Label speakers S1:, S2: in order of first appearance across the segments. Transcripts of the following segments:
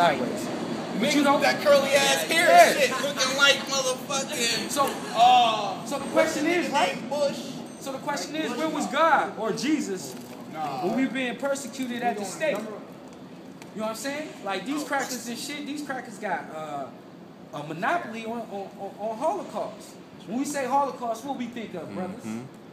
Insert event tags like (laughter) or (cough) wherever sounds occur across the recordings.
S1: sideways. But
S2: Niggas
S1: you know,
S2: that curly ass hair
S1: Yeah.
S2: shit, looking like motherfucking.
S1: so
S2: Oh,
S1: so the question is, right?
S2: Bush.
S1: So the question is, where was God or Jesus when we being persecuted at the stake? You know what I'm saying? Like these crackers and shit, these crackers got uh, a monopoly on, on, on, on Holocaust. When we say Holocaust, what we think of, brothers?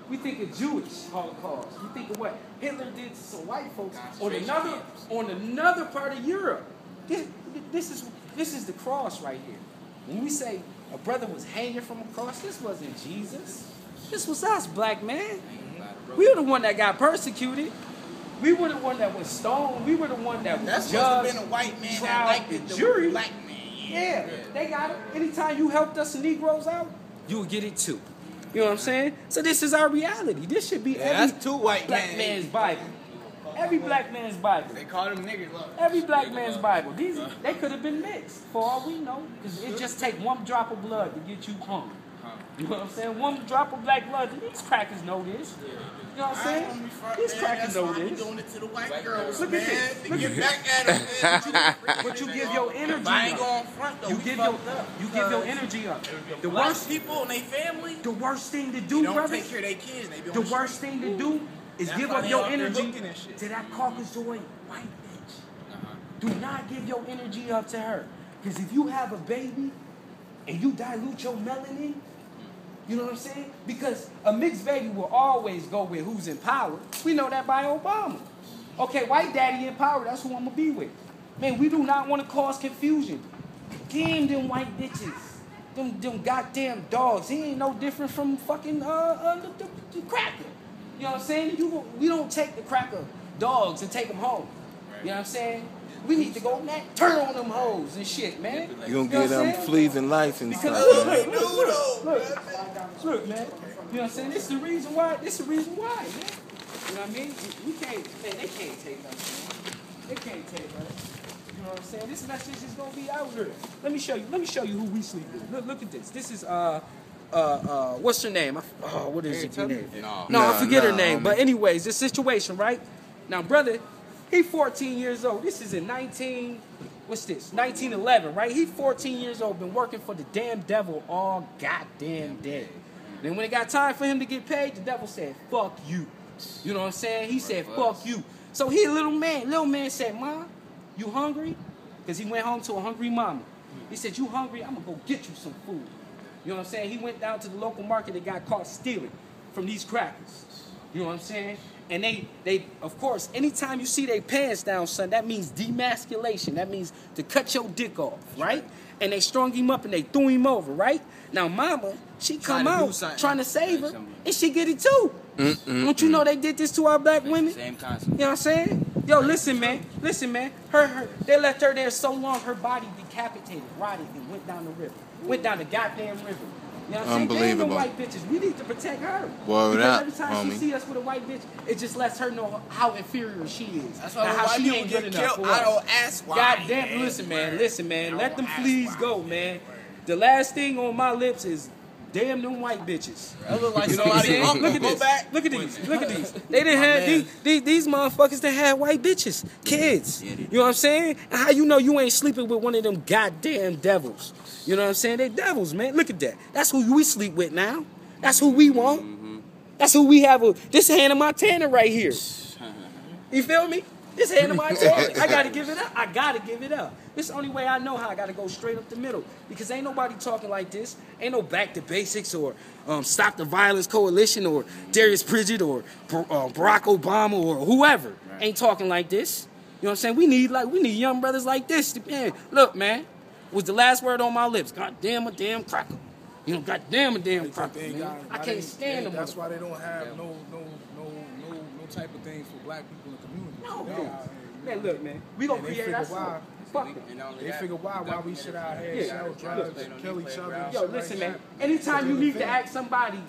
S1: We think of Jewish Holocaust. We think of what Hitler did to some white folks on another on another part of Europe. This, this is this is the cross right here. When we say a brother was hanging from a cross, this wasn't Jesus. This was us, black man. We were the one that got persecuted. We were the one that was stoned. We were the one that was
S2: That's supposed to have
S1: judged.
S2: been a white man that liked
S1: and
S2: the
S1: jury.
S2: black man.
S1: Yeah, they got it. Anytime you helped us Negroes out, you would get it too. You know what I'm saying? So this is our reality. This should be
S2: Yeah,
S1: every
S2: that's two white
S1: black
S2: men.
S1: man's Bible. Every black man's Bible.
S2: They call them niggas. Look.
S1: Every black man's Bible. These they could have been mixed for all we know, because it just take one drop of blood to get you hung. You know what I'm saying? One drop of black blood. These crackers know this. You know what I'm
S2: I ain't gonna
S1: saying?
S2: be front,
S1: These crackers know this.
S2: doing it to the white girls,
S1: Look at
S2: man.
S1: this.
S2: To
S1: Look at
S2: back at them, man. (laughs)
S1: But you give your energy
S2: But I ain't
S1: up.
S2: going front though.
S1: You give your
S2: fucked up.
S1: you give your energy up. The worst
S2: people and their family,
S1: the worst thing to
S2: they
S1: do,
S2: don't
S1: brothers.
S2: take care of their kids. They be
S1: The
S2: the
S1: worst
S2: street.
S1: thing to do is
S2: That's
S1: give up your energy
S2: hooking and shit.
S1: to that Caucasoid white bitch.
S2: Uh-huh.
S1: Do not give your energy up to her. Because if you have a baby and you dilute your melanin, you know what I'm saying? Because a mixed baby will always go with who's in power. We know that by Obama. Okay, white daddy in power, that's who I'm gonna be with. Man, we do not want to cause confusion. Damn them white bitches. Them, them goddamn dogs. He ain't no different from fucking uh, uh the, the, the cracker. You know what I'm saying? You, we don't take the cracker dogs and take them home. You know what I'm saying? We need to go man, turn on them hoes and shit, man.
S3: You gonna get them
S1: saying?
S3: fleas and lice and
S1: Because
S3: stuff.
S1: look,
S3: man.
S1: look, look, look, look, look, man. You know what I'm saying? This is the reason why. This is the reason why, man. You know what I mean? We can't, man. They can't take us. Man. They can't take us. You know what I'm saying? This message is gonna be out here. Let me show you. Let me show you who we sleep with. Look, look at this. This is uh. Uh, uh, what's her name? I, oh, what is her name?
S2: No.
S1: No, I
S3: Nah,
S1: forget her name. But anyways, this situation, right? Now, brother, he 14 years old. This is in 19. What's this? 1911, right? He 14 years old. Been working for the damn devil all goddamn day. Then when it got time for him to get paid, the devil said, "Fuck you." You know what I'm saying? He said, "Fuck you." So he a little man. Little man said, "Mom, you hungry?" Because he went home to a hungry mama. He said, "You hungry? I'm gonna go get you some food." You know what I'm saying? He went down to the local market and got caught stealing from these crackers. You know what I'm saying? And they, they, of course, anytime you see their pants down, son, that means demasculation. That means to cut your dick off, right? And they strung him up and they threw him over, right? Now, mama, she come
S4: Trying
S1: out trying to save her, and she get it too. Don't you know they did this to our black women?
S4: Same concept.
S1: You know what I'm saying? Yo, listen, man. Listen, man. Her, her, they left her there so long, her body decapitated, rotted, and went down the river. Went down the goddamn river. You know what I'm saying? Damn them
S3: Unbelievable.
S1: white bitches. We need to protect her.
S3: Word
S1: because
S3: up,
S1: every time she
S3: homie.
S1: see us with a white bitch, it just lets her know how inferior she is.
S2: That's why
S1: and how she ain't
S2: get
S1: good enough
S2: killed,
S1: for
S2: I don't ask why.
S1: God damn, listen, man, listen, man. Let them fleas go, man. The last thing on my lips is damn them white bitches.
S2: That look like
S1: You know what I'm
S2: somebody
S1: saying? Look at
S2: Go back.
S1: Look at these. Look at these. (laughs) They didn't have these, these these motherfuckers that had white bitches, kids. You know what I'm saying? How you know you ain't sleeping with one of them goddamn devils? You know what I'm saying? They devils, man. Look at that. That's who we sleep with now. That's who we want. Mm-hmm. That's who we have. A, this Hannah Montana right here. (laughs) You feel me? This Hannah Montana. I gotta give it up. I gotta give it up. This the only way I know how I gotta go straight up the middle. Because ain't nobody talking like this. Ain't no back to basics or um, stop the violence coalition or Darius Pridgen or uh, Barack Obama or whoever ain't talking like this. You know what I'm saying? We need like we need young brothers like this. To, man, look, man, was the last word on my lips. God damn a damn cracker. You know, God damn a damn cracker.
S5: They
S1: Man.
S5: got-
S1: I can't
S5: they-
S1: stand them.
S5: That's why they don't have no no no no no type of things for black people in the community.
S1: No,
S5: They
S1: man.
S5: out
S1: Man, look, man, we gonna
S5: And they
S1: create
S5: figure
S1: our
S5: why-
S1: Fuck them.
S4: And not only
S5: They
S4: that,
S5: figure why why we sit out here,
S1: Yeah.
S5: sell drugs, kill each other.
S1: Yo, listen, man. Anytime you need to ask somebody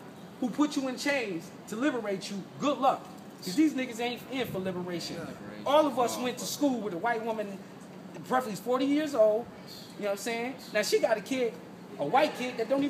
S1: who put you in chains to liberate you, good luck. Because these niggas ain't in for liberation. All of us went to school with a white woman, roughly 40 years old. You know what I'm saying? Now she got a kid, a white kid that don't even.